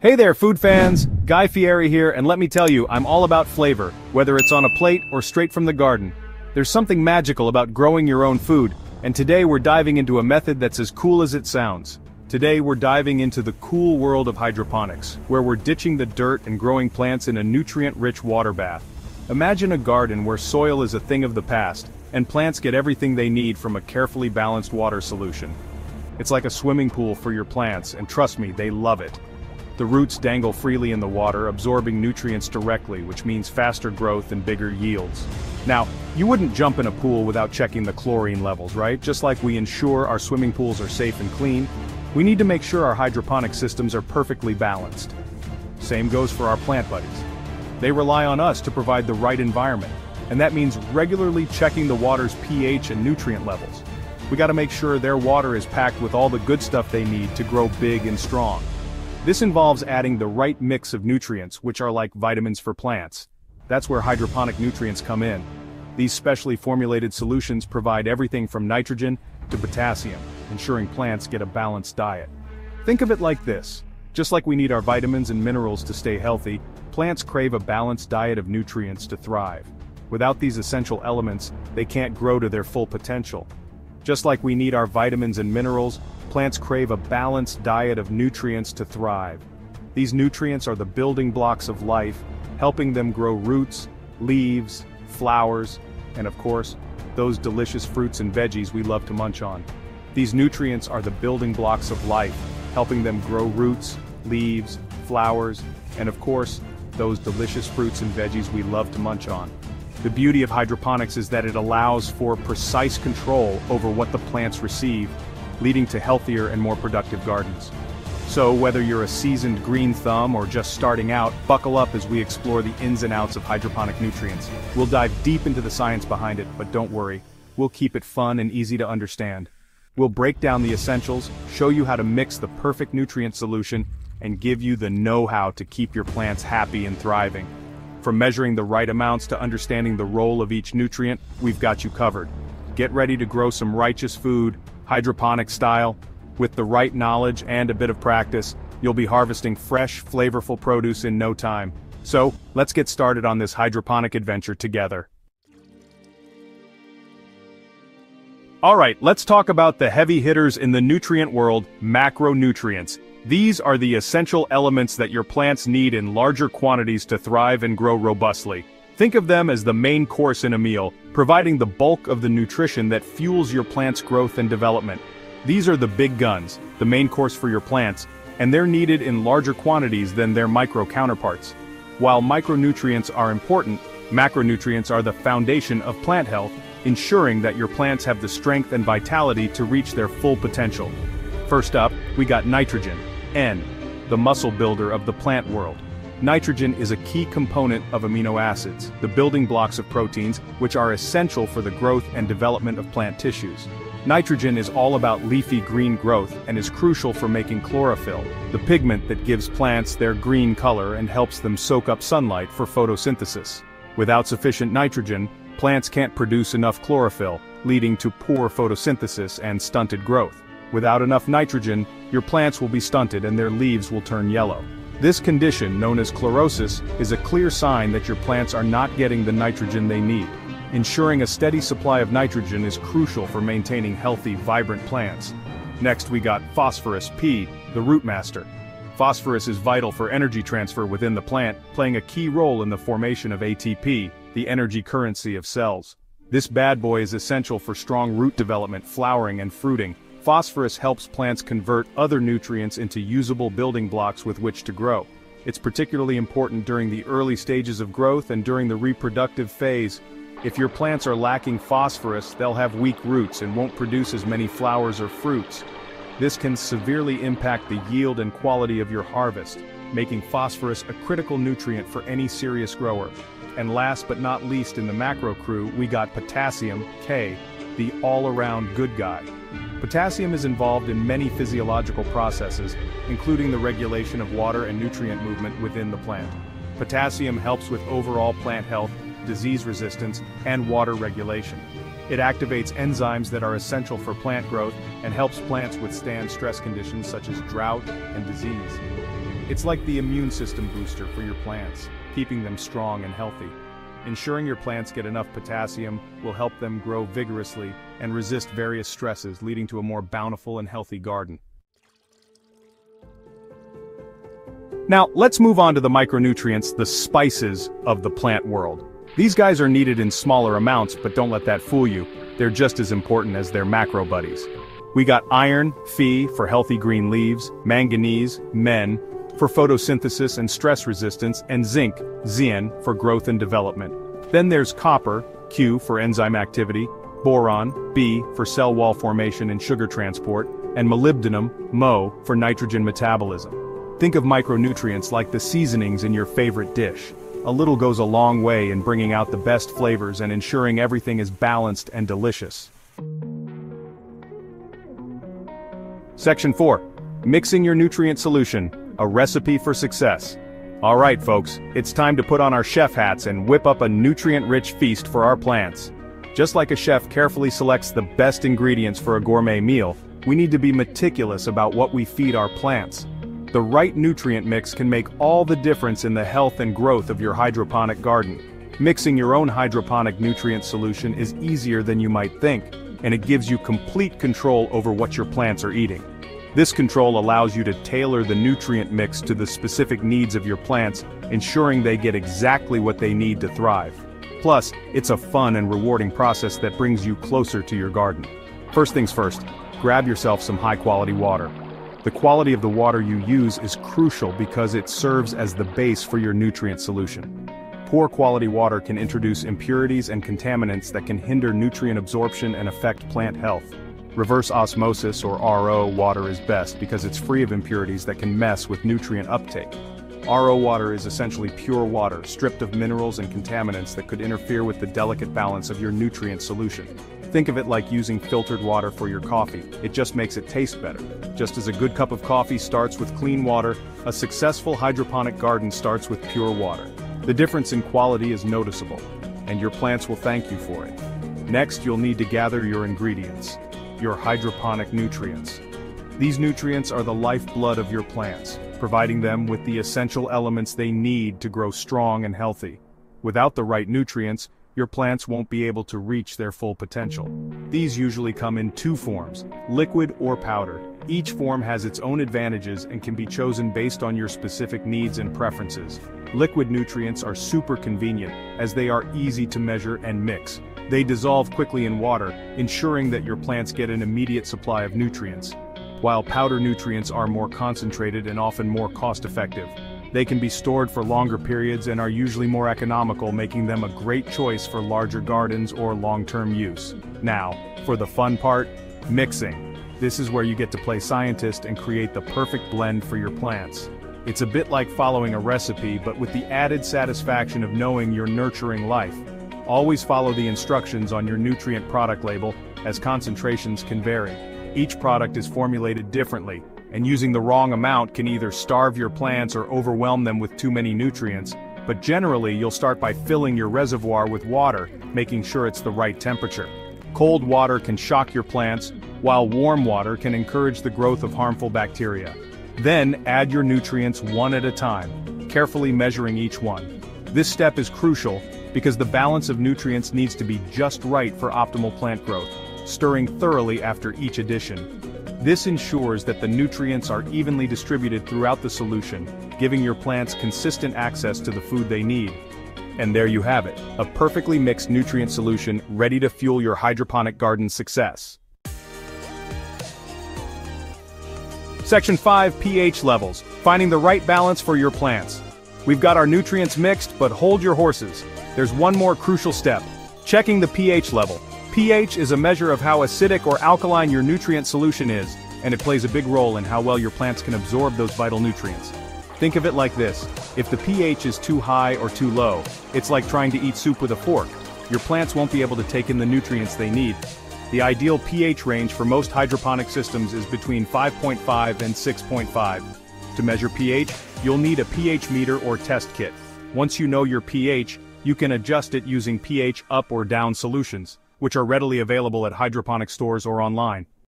Hey there, food fans! Guy Fieri here, and let me tell you, I'm all about flavor, whether it's on a plate or straight from the garden. There's something magical about growing your own food, and today we're diving into a method that's as cool as it sounds. Today we're diving into the cool world of hydroponics, where we're ditching the dirt and growing plants in a nutrient-rich water bath. Imagine a garden where soil is a thing of the past, and plants get everything they need from a carefully balanced water solution. It's like a swimming pool for your plants, and trust me, they love it. The roots dangle freely in the water, absorbing nutrients directly, which means faster growth and bigger yields. Now, you wouldn't jump in a pool without checking the chlorine levels, right? Just like we ensure our swimming pools are safe and clean, we need to make sure our hydroponic systems are perfectly balanced. Same goes for our plant buddies. They rely on us to provide the right environment, and that means regularly checking the water's pH and nutrient levels. We gotta make sure their water is packed with all the good stuff they need to grow big and strong. This involves adding the right mix of nutrients which are like vitamins for plants. That's where hydroponic nutrients come in. These specially formulated solutions provide everything from nitrogen to potassium, ensuring plants get a balanced diet. Think of it like this. Just like we need our vitamins and minerals to stay healthy, plants crave a balanced diet of nutrients to thrive. Without these essential elements, they can't grow to their full potential. Just like we need our vitamins and minerals, plants crave a balanced diet of nutrients to thrive. These nutrients are the building blocks of life, helping them grow roots, leaves, flowers, and of course, those delicious fruits and veggies we love to munch on. These nutrients are the building blocks of life, helping them grow roots, leaves, flowers, and of course, those delicious fruits and veggies we love to munch on. The beauty of hydroponics is that it allows for precise control over what the plants receive leading to healthier and more productive gardens. So whether you're a seasoned green thumb or just starting out, buckle up as we explore the ins and outs of hydroponic nutrients. We'll dive deep into the science behind it, but don't worry, we'll keep it fun and easy to understand. We'll break down the essentials, show you how to mix the perfect nutrient solution, and give you the know-how to keep your plants happy and thriving. From measuring the right amounts to understanding the role of each nutrient, we've got you covered. Get ready to grow some righteous food, hydroponic style, with the right knowledge and a bit of practice, you'll be harvesting fresh, flavorful produce in no time. So, let's get started on this hydroponic adventure together. Alright, let's talk about the heavy hitters in the nutrient world, macronutrients. These are the essential elements that your plants need in larger quantities to thrive and grow robustly. Think of them as the main course in a meal, providing the bulk of the nutrition that fuels your plant's growth and development. These are the big guns, the main course for your plants, and they're needed in larger quantities than their micro counterparts. While micronutrients are important, macronutrients are the foundation of plant health, ensuring that your plants have the strength and vitality to reach their full potential. First up, we got nitrogen, N, the muscle builder of the plant world. Nitrogen is a key component of amino acids, the building blocks of proteins, which are essential for the growth and development of plant tissues. Nitrogen is all about leafy green growth and is crucial for making chlorophyll, the pigment that gives plants their green color and helps them soak up sunlight for photosynthesis. Without sufficient nitrogen, plants can't produce enough chlorophyll, leading to poor photosynthesis and stunted growth. Without enough nitrogen, your plants will be stunted and their leaves will turn yellow. This condition, known as chlorosis, is a clear sign that your plants are not getting the nitrogen they need. Ensuring a steady supply of nitrogen is crucial for maintaining healthy, vibrant plants. Next we got phosphorus P, the root master. Phosphorus is vital for energy transfer within the plant, playing a key role in the formation of ATP, the energy currency of cells. This bad boy is essential for strong root development, flowering and fruiting, Phosphorus helps plants convert other nutrients into usable building blocks with which to grow. It's particularly important during the early stages of growth and during the reproductive phase. If your plants are lacking phosphorus, they'll have weak roots and won't produce as many flowers or fruits. This can severely impact the yield and quality of your harvest, making phosphorus a critical nutrient for any serious grower. And last but not least in the macro crew, we got potassium, K, the all-around good guy. Potassium is involved in many physiological processes, including the regulation of water and nutrient movement within the plant. Potassium helps with overall plant health, disease resistance, and water regulation. It activates enzymes that are essential for plant growth and helps plants withstand stress conditions such as drought and disease. It's like the immune system booster for your plants, keeping them strong and healthy. Ensuring your plants get enough potassium will help them grow vigorously and resist various stresses leading to a more bountiful and healthy garden. Now, let's move on to the micronutrients, the spices of the plant world. These guys are needed in smaller amounts, but don't let that fool you. They're just as important as their macro buddies. We got iron, Fe, for healthy green leaves, manganese, Men, for photosynthesis and stress resistance, and zinc, Zien, for growth and development. Then there's copper, Q, for enzyme activity, boron, B, for cell wall formation and sugar transport, and molybdenum, Mo, for nitrogen metabolism. Think of micronutrients like the seasonings in your favorite dish. A little goes a long way in bringing out the best flavors and ensuring everything is balanced and delicious. Section 4. Mixing your nutrient solution, a recipe for success. Alright folks, it's time to put on our chef hats and whip up a nutrient-rich feast for our plants. Just like a chef carefully selects the best ingredients for a gourmet meal, we need to be meticulous about what we feed our plants. The right nutrient mix can make all the difference in the health and growth of your hydroponic garden. Mixing your own hydroponic nutrient solution is easier than you might think, and it gives you complete control over what your plants are eating. This control allows you to tailor the nutrient mix to the specific needs of your plants, ensuring they get exactly what they need to thrive. Plus, it's a fun and rewarding process that brings you closer to your garden. First things first, grab yourself some high-quality water. The quality of the water you use is crucial because it serves as the base for your nutrient solution. Poor quality water can introduce impurities and contaminants that can hinder nutrient absorption and affect plant health. Reverse osmosis or RO water is best because it's free of impurities that can mess with nutrient uptake. RO water is essentially pure water, stripped of minerals and contaminants that could interfere with the delicate balance of your nutrient solution. Think of it like using filtered water for your coffee, it just makes it taste better. Just as a good cup of coffee starts with clean water, a successful hydroponic garden starts with pure water. The difference in quality is noticeable, and your plants will thank you for it. Next you'll need to gather your ingredients, your hydroponic nutrients. These nutrients are the lifeblood of your plants, providing them with the essential elements they need to grow strong and healthy. Without the right nutrients, your plants won't be able to reach their full potential. These usually come in two forms, liquid or powdered. Each form has its own advantages and can be chosen based on your specific needs and preferences. Liquid nutrients are super convenient, as they are easy to measure and mix. They dissolve quickly in water, ensuring that your plants get an immediate supply of nutrients. While powder nutrients are more concentrated and often more cost-effective. They can be stored for longer periods and are usually more economical making them a great choice for larger gardens or long-term use. Now, for the fun part, mixing. This is where you get to play scientist and create the perfect blend for your plants. It's a bit like following a recipe but with the added satisfaction of knowing you're nurturing life. Always follow the instructions on your nutrient product label, as concentrations can vary. Each product is formulated differently, and using the wrong amount can either starve your plants or overwhelm them with too many nutrients, but generally you'll start by filling your reservoir with water, making sure it's the right temperature. Cold water can shock your plants, while warm water can encourage the growth of harmful bacteria. Then add your nutrients one at a time, carefully measuring each one. This step is crucial because the balance of nutrients needs to be just right for optimal plant growth, stirring thoroughly after each addition. This ensures that the nutrients are evenly distributed throughout the solution, giving your plants consistent access to the food they need. And there you have it, a perfectly mixed nutrient solution ready to fuel your hydroponic garden's success. Section 5 pH levels, finding the right balance for your plants. We've got our nutrients mixed, but hold your horses. There's one more crucial step, checking the pH level pH is a measure of how acidic or alkaline your nutrient solution is, and it plays a big role in how well your plants can absorb those vital nutrients. Think of it like this, if the pH is too high or too low, it's like trying to eat soup with a fork. Your plants won't be able to take in the nutrients they need. The ideal pH range for most hydroponic systems is between 5.5 and 6.5. To measure pH, you'll need a pH meter or test kit. Once you know your pH, you can adjust it using pH up or down solutions which are readily available at hydroponic stores or online.